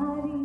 hari